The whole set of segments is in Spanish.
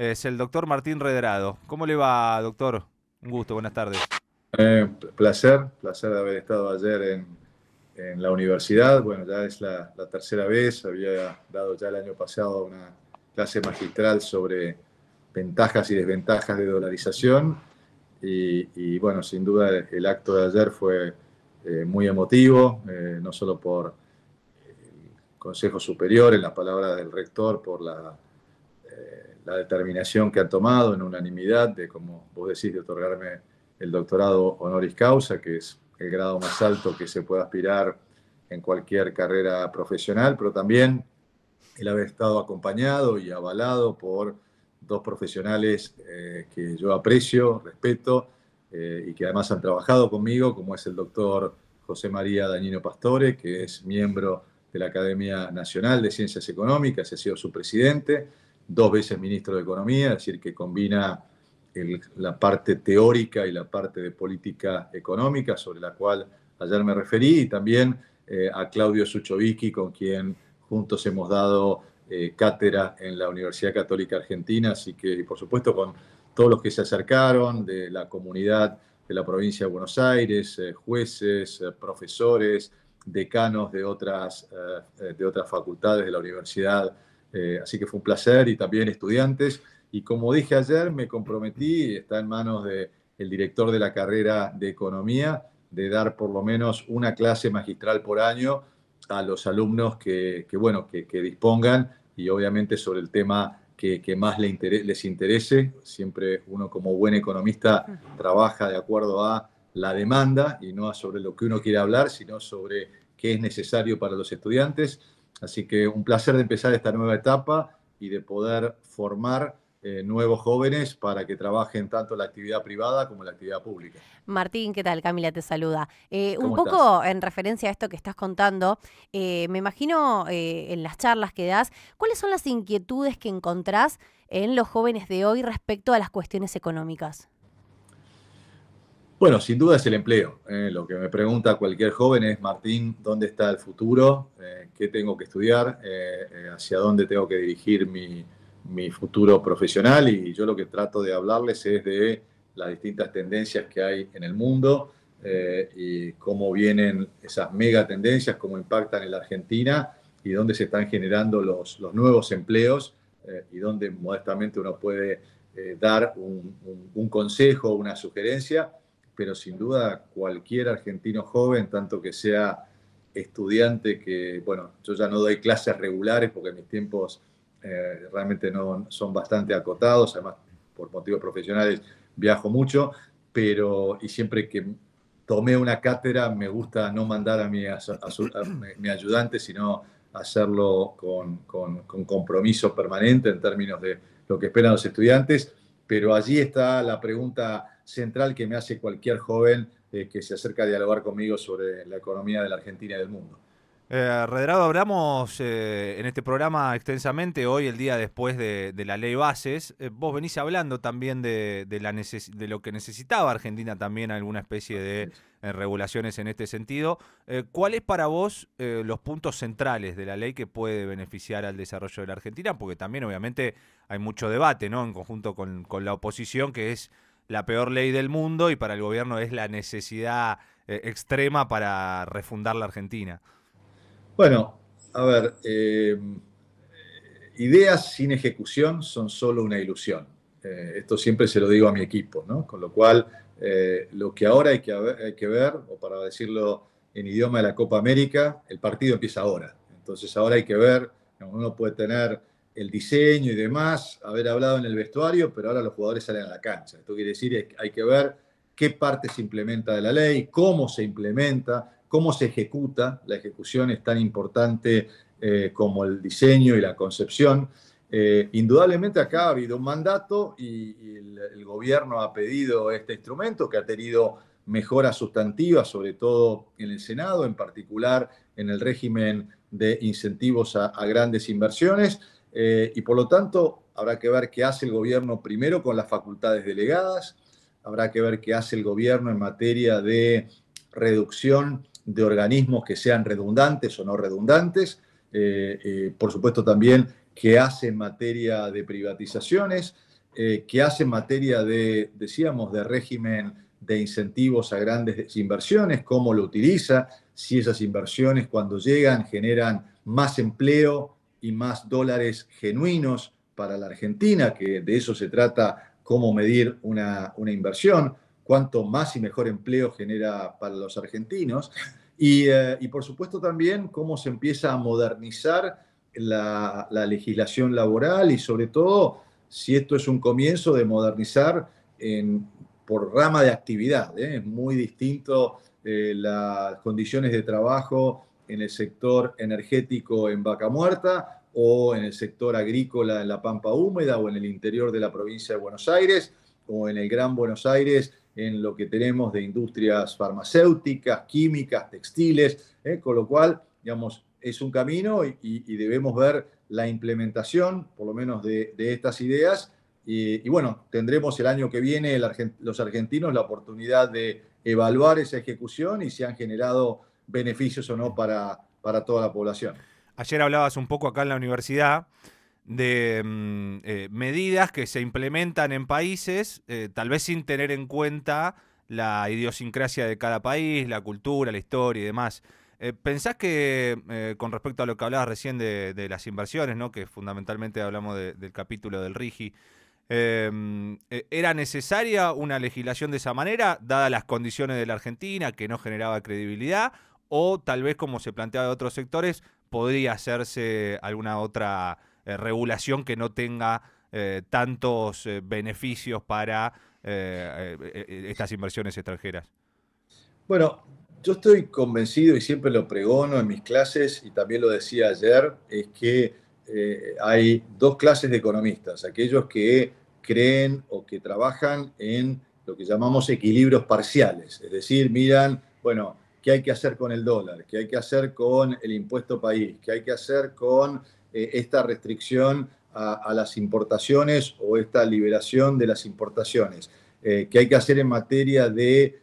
es el doctor Martín Redrado. ¿Cómo le va, doctor? Un gusto, buenas tardes. Eh, placer, placer de haber estado ayer en, la universidad. Bueno, ya es la, tercera vez, había dado ya el año pasado una clase magistral sobre ventajas y desventajas de dolarización. Y, bueno, sin duda el acto de ayer fue eh, muy emotivo, eh, no solo por el Consejo Superior, en las palabras del rector, por la, la determinación que han tomado en unanimidad de, como vos decís, de otorgarme el doctorado honoris causa, que es el grado más alto que se puede aspirar en cualquier carrera profesional, pero también el haber estado acompañado y avalado por dos profesionales eh, que yo aprecio, respeto eh, y que además han trabajado conmigo, como es el doctor José María Dañino Pastore, que es miembro de la Academia Nacional de Ciencias Económicas, he sido su presidente, dos veces ministro de Economía, es decir, que combina la parte teórica y la parte de política económica, sobre la cual ayer me referí, y también eh, a Claudio Suchovicki, con quien juntos hemos dado eh, cátedra en la Universidad Católica Argentina, así que, por supuesto, con todos los que se acercaron de la comunidad de la provincia de Buenos Aires, eh, jueces, profesores, decanos de otras, de otras facultades de la universidad. Así que fue un placer y también estudiantes. Y como dije ayer, me comprometí, está en manos del director de la carrera de Economía, de dar por lo menos una clase magistral por año a los alumnos que, bueno, que, dispongan y obviamente sobre el tema que, más les interese. Siempre uno como buen economista trabaja de acuerdo a la demanda y no sobre lo que uno quiere hablar, sino sobre qué es necesario para los estudiantes. Así que un placer de empezar esta nueva etapa y de poder formar eh, nuevos jóvenes para que trabajen tanto la actividad privada como la actividad pública. Martín, ¿qué tal? Camila te saluda. Eh, un poco en referencia a esto que estás contando, eh, me imagino en las charlas que das, ¿cuáles son las inquietudes que encontrás en los jóvenes de hoy respecto a las cuestiones económicas? Bueno, sin duda es el empleo. lo que me pregunta cualquier joven es, Martín, ¿dónde está el futuro? ¿Qué tengo que estudiar? ¿Hacia dónde tengo que dirigir mi, mi futuro profesional y yo lo que trato de hablarles es de las distintas tendencias que hay en el mundo eh, y cómo vienen esas mega tendencias, cómo impactan en la Argentina y dónde se están generando los, los nuevos empleos eh, y dónde modestamente uno puede eh, dar un, un, consejo, una sugerencia, pero sin duda cualquier argentino joven, tanto que sea estudiante, que, bueno, yo ya no doy clases regulares porque mis tiempos eh, realmente no, son bastante acotados, además por motivos profesionales viajo mucho, pero y siempre que tomé una cátedra me gusta no mandar a mi, mi ayudante, sino hacerlo con, con, compromiso permanente en términos de lo que esperan los estudiantes, pero allí está la pregunta central que me hace cualquier joven eh, que se acerca a dialogar conmigo sobre la economía de la Argentina y del mundo. Eh, Redrado, hablamos eh, en este programa extensamente hoy, el día después de, la ley bases. Eh, vos venís hablando también de, la de, lo que necesitaba Argentina también, alguna especie de regulaciones en este sentido. ¿Cuáles para vos los puntos centrales de la ley que puede beneficiar al desarrollo de la Argentina? Porque también obviamente hay mucho debate, ¿no? En conjunto con, con la oposición, que es la peor ley del mundo y para el gobierno es la necesidad extrema para refundar la Argentina. Bueno, a ver, eh, ideas sin ejecución son solo una ilusión. Eh, esto siempre se lo digo a mi equipo, ¿no? Con lo cual, eh, lo que ahora hay que, hay que ver, o para decirlo en idioma de la Copa América, el partido empieza ahora. Entonces ahora hay que ver, uno puede tener el diseño y demás, haber hablado en el vestuario, pero ahora los jugadores salen a la cancha. Esto quiere decir que hay que ver qué parte se implementa de la ley, cómo se implementa, cómo se ejecuta. La ejecución es tan importante eh, como el diseño y la concepción. Eh, indudablemente acá ha habido un mandato y, el, gobierno ha pedido este instrumento que ha tenido mejoras sustantivas, sobre todo en el Senado, en particular en el régimen de incentivos a, grandes inversiones. Eh, y por lo tanto, habrá que ver qué hace el gobierno primero con las facultades delegadas, habrá que ver qué hace el gobierno en materia de reducción de organismos que sean redundantes o no redundantes. Eh, eh, por supuesto también que hace en materia de privatizaciones, que hace en materia de, decíamos, de régimen de incentivos a grandes inversiones, cómo lo utiliza, si esas inversiones cuando llegan generan más empleo y más dólares genuinos para la Argentina, que de eso se trata cómo medir una, inversión, cuánto más y mejor empleo genera para los argentinos, y, eh, por supuesto también cómo se empieza a modernizar la, legislación laboral y sobre todo si esto es un comienzo de modernizar por rama de actividad. ¿eh? Es muy distinto eh, las condiciones de trabajo en el sector energético en Vaca Muerta o en el sector agrícola en la Pampa Húmeda o en el interior de la provincia de Buenos Aires o en el Gran Buenos Aires en lo que tenemos de industrias farmacéuticas, químicas, textiles, ¿eh? con lo cual, digamos, es un camino y, debemos ver la implementación, por lo menos, de, estas ideas. Y, bueno, tendremos el año que viene los argentinos la oportunidad de evaluar esa ejecución y si han generado beneficios o no para, para toda la población. Ayer hablabas un poco acá en la universidad de mm, eh, medidas que se implementan en países, eh, tal vez sin tener en cuenta la idiosincrasia de cada país, la cultura, la historia y demás. Eh, ¿Pensás que, eh, con respecto a lo que hablabas recién de, las inversiones, ¿no? que fundamentalmente hablamos del capítulo del RIGI, ¿era necesaria una legislación de esa manera, dadas las condiciones de la Argentina, que no generaba credibilidad? ¿O tal vez, como se planteaba de otros sectores, podría hacerse alguna otra regulación que no tenga tantos beneficios para estas inversiones extranjeras? Bueno, yo estoy convencido y siempre lo pregono en mis clases y también lo decía ayer, es que eh, hay dos clases de economistas, aquellos que creen o que trabajan en lo que llamamos equilibrios parciales, es decir, miran, bueno, qué hay que hacer con el dólar, qué hay que hacer con el impuesto país, qué hay que hacer con eh, esta restricción a, las importaciones o esta liberación de las importaciones, eh, qué hay que hacer en materia de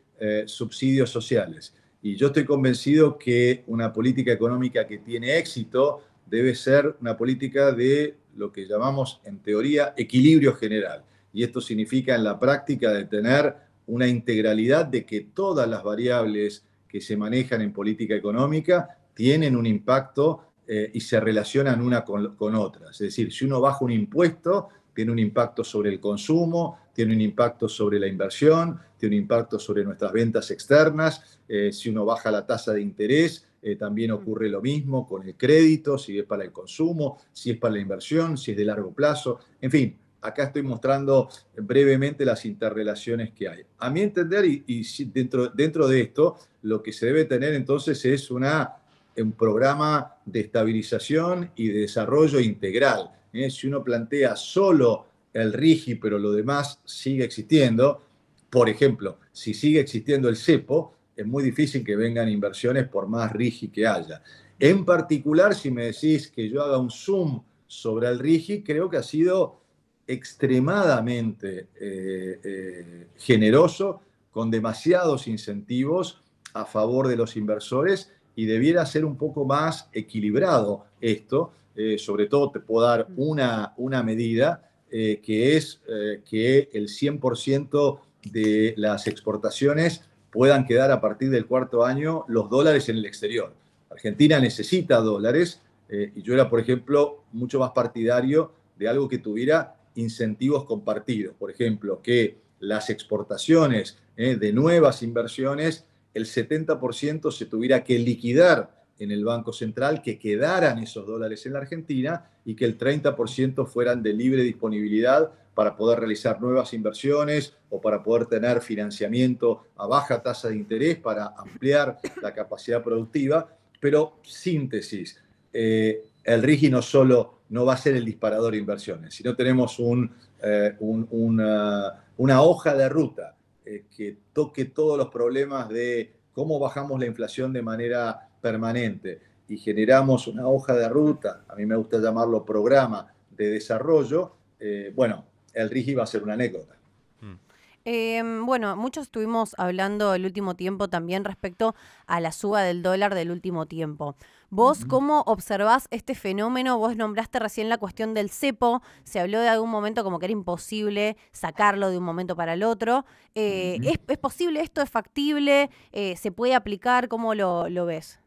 subsidios sociales. Y yo estoy convencido que una política económica que tiene éxito debe ser una política de lo que llamamos en teoría equilibrio general. Y esto significa en la práctica de tener una integralidad de que todas las variables que se manejan en política económica tienen un impacto eh, y se relacionan una con, con otras. Es decir, si uno baja un impuesto, tiene un impacto sobre el consumo, tiene un impacto sobre la inversión, tiene un impacto sobre nuestras ventas externas. Eh, si uno baja la tasa de interés, eh, también ocurre lo mismo con el crédito, si es para el consumo, si es para la inversión, si es de largo plazo. En fin, acá estoy mostrando brevemente las interrelaciones que hay. A mi entender, y, dentro, dentro de esto, lo que se debe tener entonces es un programa de estabilización y de desarrollo integral ¿eh? si uno plantea solo el RIGI, pero lo demás sigue existiendo, por ejemplo, si sigue existiendo el CEPO, es muy difícil que vengan inversiones por más RIGI que haya. En particular, si me decís que yo haga un zoom sobre el RIGI, creo que ha sido extremadamente eh, eh, generoso, con demasiados incentivos a favor de los inversores y debiera ser un poco más equilibrado esto, eh, sobre todo te puedo dar una, una medida, que es que el 100% de las exportaciones puedan quedar a partir del cuarto año los dólares en el exterior. Argentina necesita dólares y yo era, por ejemplo, mucho más partidario de algo que tuviera incentivos compartidos. Por ejemplo, que las exportaciones de nuevas inversiones, el 70% se tuviera que liquidar en el Banco Central, que quedaran esos dólares en la Argentina y que el 30% fueran de libre disponibilidad para poder realizar nuevas inversiones o para poder tener financiamiento a baja tasa de interés para ampliar la capacidad productiva. Pero síntesis, eh, el RIGI no solo no va a ser el disparador de inversiones, sino tenemos un, eh, una, hoja de ruta eh, que toque todos los problemas de cómo bajamos la inflación de manera permanente y generamos una hoja de ruta, a mí me gusta llamarlo programa de desarrollo, eh, bueno, el RIGI va a ser una anécdota. Em, bueno, muchos estuvimos hablando el último tiempo también respecto a la suba del dólar del último tiempo. ¿Vos cómo observás este fenómeno? Vos nombraste recién la cuestión del cepo, se habló de algún momento como que era imposible sacarlo de un momento para el otro. Eh, ¿es, posible esto? ¿Es factible? Eh, ¿Se puede aplicar? ¿Cómo lo, lo ves?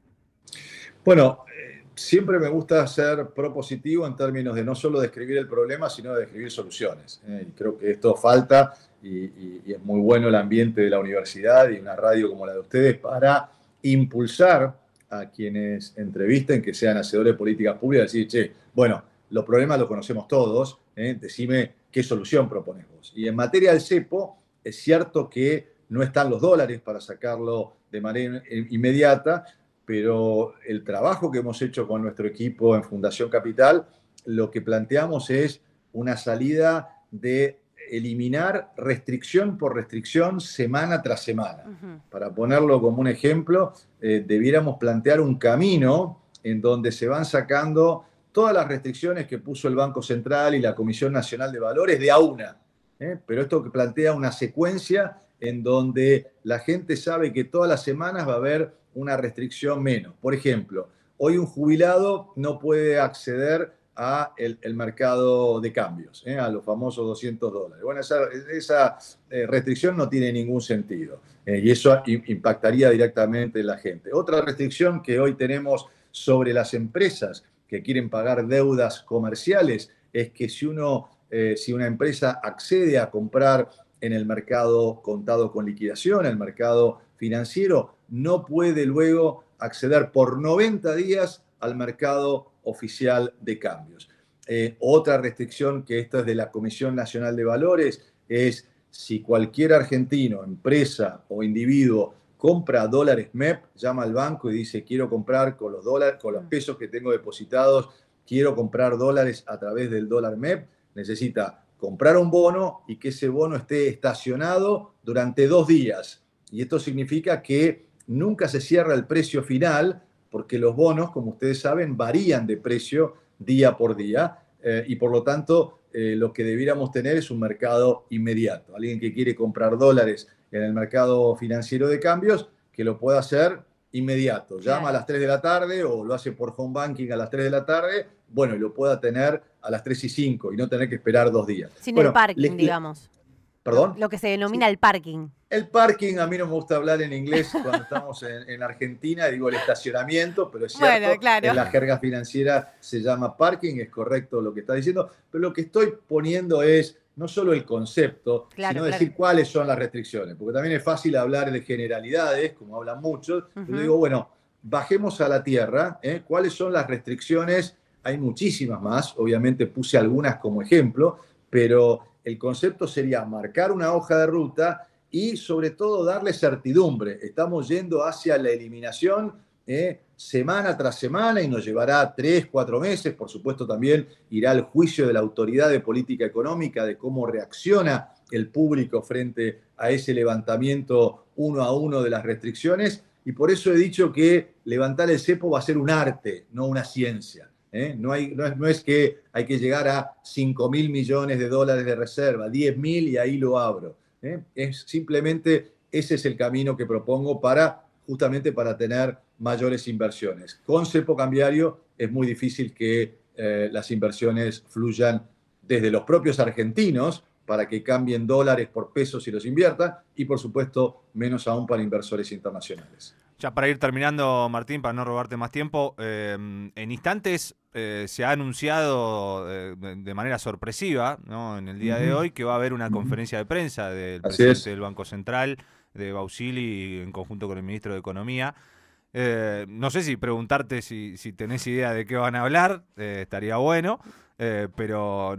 Bueno, eh, siempre me gusta ser propositivo en términos de no solo describir el problema, sino de describir soluciones. y creo que esto falta y, es muy bueno el ambiente de la universidad y una radio como la de ustedes para impulsar a quienes entrevisten, que sean hacedores de políticas públicas, decir, che, bueno, los problemas los conocemos todos, ¿eh? decime qué solución propones vos. Y en materia del cepo, es cierto que no están los dólares para sacarlo de manera inmediata, pero el trabajo que hemos hecho con nuestro equipo en Fundación Capital, lo que planteamos es una salida de eliminar restricción por restricción semana tras semana. Para ponerlo como un ejemplo, eh, debiéramos plantear un camino en donde se van sacando todas las restricciones que puso el Banco Central y la Comisión Nacional de Valores de a una. ¿eh? Pero esto que plantea una secuencia en donde la gente sabe que todas las semanas va a haber una restricción menos. Por ejemplo, hoy un jubilado no puede acceder a el, mercado de cambios, ¿eh? a los famosos 200 dólares. Bueno, esa, eh, restricción no tiene ningún sentido eh, y eso impactaría directamente en la gente. Otra restricción que hoy tenemos sobre las empresas que quieren pagar deudas comerciales es que si, uno, si una empresa accede a comprar en el mercado contado con liquidación, el mercado financiero, no puede luego acceder por 90 días al mercado oficial de cambios. Eh, otra restricción que esta es de la Comisión Nacional de Valores es si cualquier argentino, empresa o individuo compra dólares MEP, llama al banco y dice quiero comprar con los dólares, con los pesos que tengo depositados, quiero comprar dólares a través del dólar MEP, necesita comprar un bono y que ese bono esté estacionado durante dos días. Y esto significa que nunca se cierra el precio final, porque los bonos, como ustedes saben, varían de precio día por día eh, y por lo tanto eh, lo que debiéramos tener es un mercado inmediato. Alguien que quiere comprar dólares en el mercado financiero de cambios, que lo pueda hacer inmediato. Llama a las 3 de la tarde o lo hace por home banking a las 3 de la tarde, bueno, y lo pueda tener a las 3 y 5 y no tener que esperar dos días. Sin el parking, digamos. ¿Perdón? Lo que se denomina el parking. El parking, a mí no me gusta hablar en inglés cuando estamos en, Argentina, digo el estacionamiento, pero es cierto, en la jerga financiera se llama parking, es correcto lo que está diciendo, pero lo que estoy poniendo es no solo el concepto, sino decir cuáles son las restricciones, porque también es fácil hablar de generalidades, como hablan muchos, pero digo, bueno, bajemos a la tierra, ¿eh? cuáles son las restricciones, hay muchísimas más, obviamente puse algunas como ejemplo, pero el concepto sería marcar una hoja de ruta y sobre todo darle certidumbre. Estamos yendo hacia la eliminación eh, semana tras semana y nos llevará tres, cuatro meses. Por supuesto también irá al juicio de la autoridad de política económica de cómo reacciona el público frente a ese levantamiento uno a uno de las restricciones. Y por eso he dicho que levantar el cepo va a ser un arte, no una ciencia. ¿Eh? No, hay, no, es, que hay que llegar a 5 mil millones de dólares de reserva, 10 mil y ahí lo abro. ¿eh? Es simplemente ese es el camino que propongo para justamente para tener mayores inversiones. Con cepo cambiario es muy difícil que eh, las inversiones fluyan desde los propios argentinos para que cambien dólares por pesos y los inviertan y por supuesto menos aún para inversores internacionales. Ya para ir terminando, Martín, para no robarte más tiempo, em, en instantes eh, se ha anunciado eh, de manera sorpresiva ¿no? en el día de hoy que va a haber una conferencia de prensa del presidente del Banco Central, de Bausili, en conjunto con el ministro de Economía. Eh, no sé si preguntarte si, si, tenés idea de qué van a hablar, estaría bueno, pero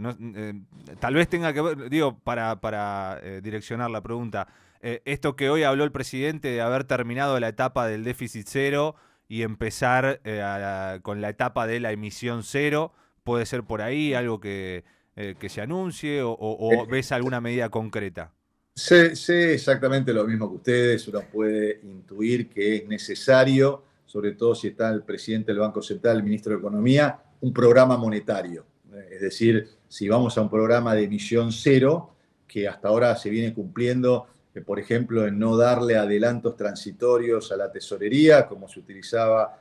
tal vez tenga que ver, digo, para, para direccionar la pregunta, esto que hoy habló el presidente de haber terminado la etapa del déficit cero y empezar eh, con la etapa de la emisión cero, puede ser por ahí algo que, eh, se anuncie o, ves alguna medida concreta. Sé, sé, exactamente lo mismo que ustedes, uno puede intuir que es necesario, sobre todo si está el presidente del Banco Central, el ministro de Economía, un programa monetario. Es decir, si vamos a un programa de emisión cero, que hasta ahora se viene cumpliendo, por ejemplo, en no darle adelantos transitorios a la tesorería, como se utilizaba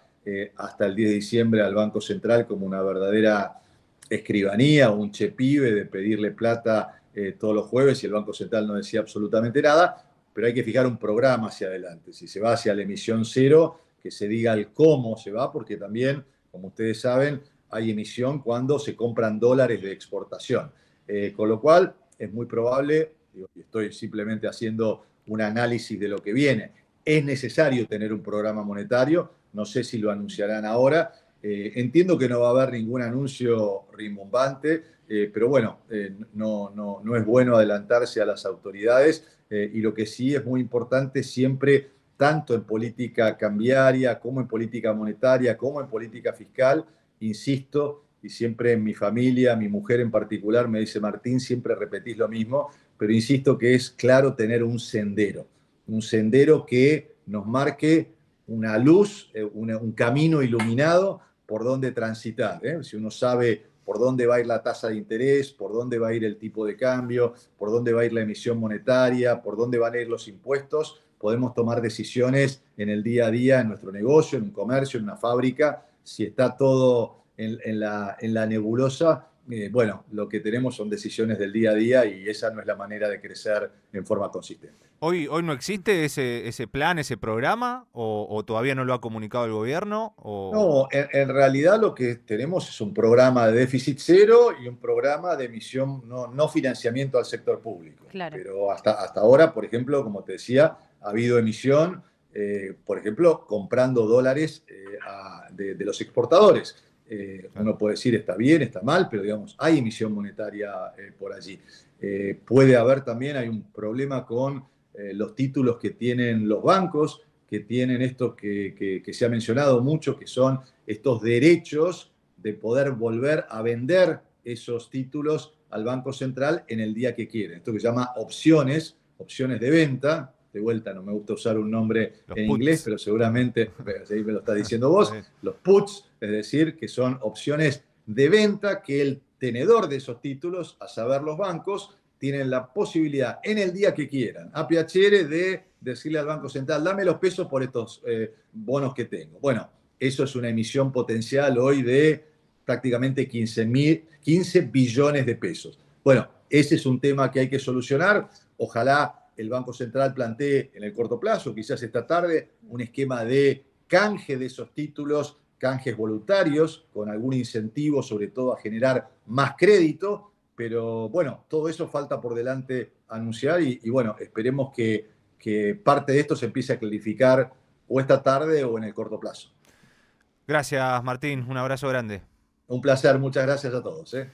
hasta el 10 de diciembre al Banco Central como una verdadera escribanía un chepibe de pedirle plata todos los jueves y el Banco Central no decía absolutamente nada, pero hay que fijar un programa hacia adelante. Si se va hacia la emisión cero, que se diga el cómo se va, porque también, como ustedes saben, hay emisión cuando se compran dólares de exportación. Eh, con lo cual, es muy probable, estoy simplemente haciendo un análisis de lo que viene, es necesario tener un programa monetario, no sé si lo anunciarán ahora, eh, entiendo que no va a haber ningún anuncio rimbombante, eh, pero bueno, no, no, no, es bueno adelantarse a las autoridades y lo que sí es muy importante siempre tanto en política cambiaria como en política monetaria, como en política fiscal. Insisto, y siempre en mi familia, mi mujer en particular, me dice Martín, siempre repetís lo mismo, pero insisto que es claro tener un sendero, un sendero que nos marque una luz, eh, un camino iluminado por donde transitar. ¿eh? Si uno sabe por dónde va a ir la tasa de interés, por dónde va a ir el tipo de cambio, por dónde va a ir la emisión monetaria, por dónde van a ir los impuestos, podemos tomar decisiones en el día a día, en nuestro negocio, en un comercio, en una fábrica. Si está todo en, la, en la, nebulosa, eh, bueno, lo que tenemos son decisiones del día a día y esa no es la manera de crecer en forma consistente. ¿Hoy, hoy no existe ese, ese plan, ese programa? O, todavía no lo ha comunicado el gobierno? O... No, en, realidad lo que tenemos es un programa de déficit cero y un programa de emisión, no, no financiamiento al sector público. Claro. Pero hasta, hasta ahora, por ejemplo, como te decía, ha habido emisión, eh, por ejemplo, comprando dólares eh, de, los exportadores. Eh, uno puede decir está bien, está mal, pero digamos, hay emisión monetaria por allí. puede haber también, hay un problema con los títulos que tienen los bancos, que tienen esto que, se ha mencionado mucho, que son estos derechos de poder volver a vender esos títulos al Banco Central en el día que quieren. Esto que se llama opciones, opciones de venta, de vuelta, no me gusta usar un nombre en inglés, pero seguramente, ahí me lo está diciendo vos, los puts, es decir, que son opciones de venta que el tenedor de esos títulos, a saber los bancos, tienen la posibilidad en el día que quieran, a PHR, de decirle al Banco Central, dame los pesos por estos eh, bonos que tengo. Bueno, eso es una emisión potencial hoy de prácticamente 15, 15 billones de pesos. Bueno, ese es un tema que hay que solucionar. Ojalá el Banco Central plantee en el corto plazo, quizás esta tarde, un esquema de canje de esos títulos, canjes voluntarios, con algún incentivo sobre todo a generar más crédito, pero bueno, todo eso falta por delante anunciar y, bueno, esperemos que, que parte de esto se empiece a clarificar o esta tarde o en el corto plazo. Gracias, Martín. Un abrazo grande. Un placer. Muchas gracias a todos. ¿eh?